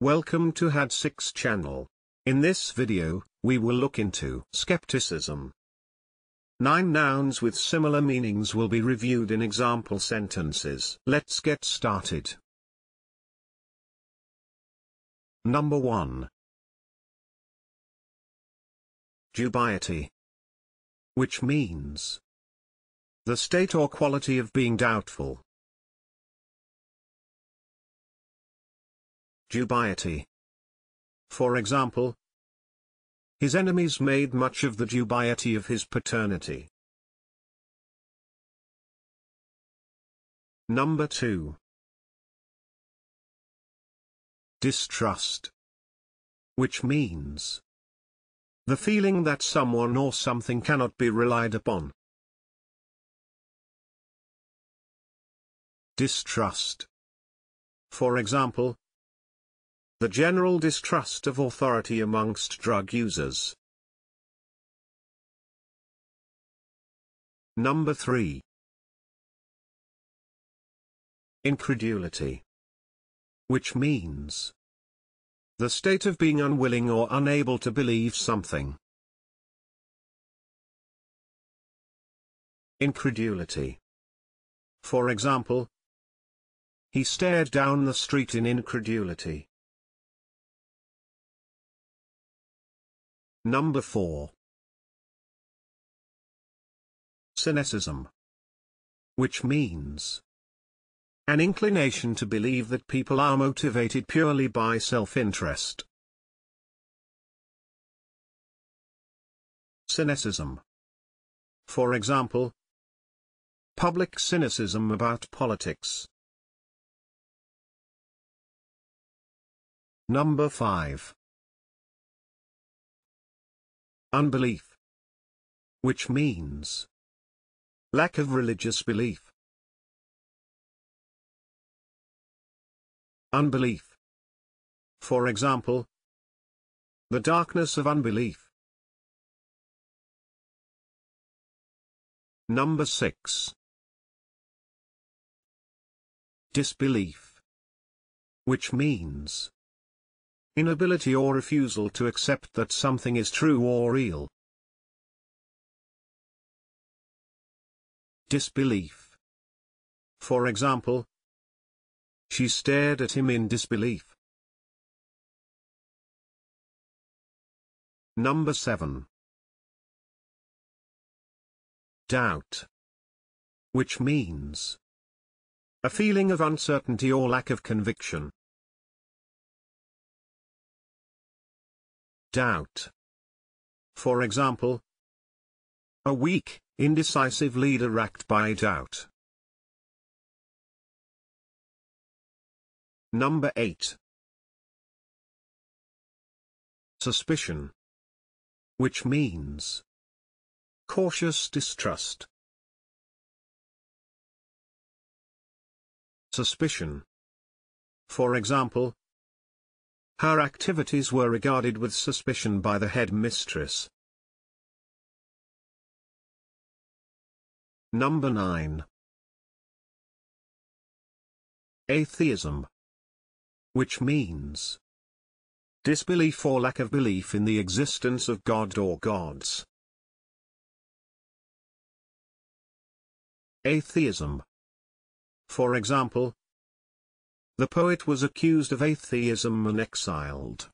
Welcome to HAD6 channel. In this video, we will look into skepticism. Nine nouns with similar meanings will be reviewed in example sentences. Let's get started. Number 1. Dubiety. Which means the state or quality of being doubtful. Dubiety. For example, his enemies made much of the dubiety of his paternity. Number 2. Distrust. Which means the feeling that someone or something cannot be relied upon. Distrust. For example, the general distrust of authority amongst drug users. Number 3. Incredulity. Which means the state of being unwilling or unable to believe something. Incredulity. For example, he stared down the street in incredulity. Number 4. Cynicism. Which means an inclination to believe that people are motivated purely by self-interest. Cynicism. For example, public cynicism about politics. Number 5. Unbelief. Which means lack of religious belief. Unbelief. For example, the darkness of unbelief. Number 6. Disbelief. Which means inability or refusal to accept that something is true or real. Disbelief. For example, she stared at him in disbelief. Number 7. Doubt. Which means a feeling of uncertainty or lack of conviction. Doubt. For example, a weak, indecisive leader racked by doubt. Number 8. Suspicion. Which means cautious distrust. Suspicion. For example, her activities were regarded with suspicion by the headmistress. Number 9. Atheism. Which means disbelief or lack of belief in the existence of God or gods. Atheism. For example, the poet was accused of atheism and exiled.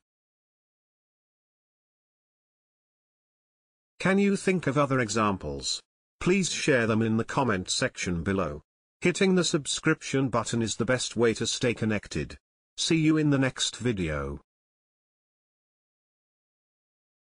Can you think of other examples? Please share them in the comment section below. Hitting the subscription button is the best way to stay connected. See you in the next video.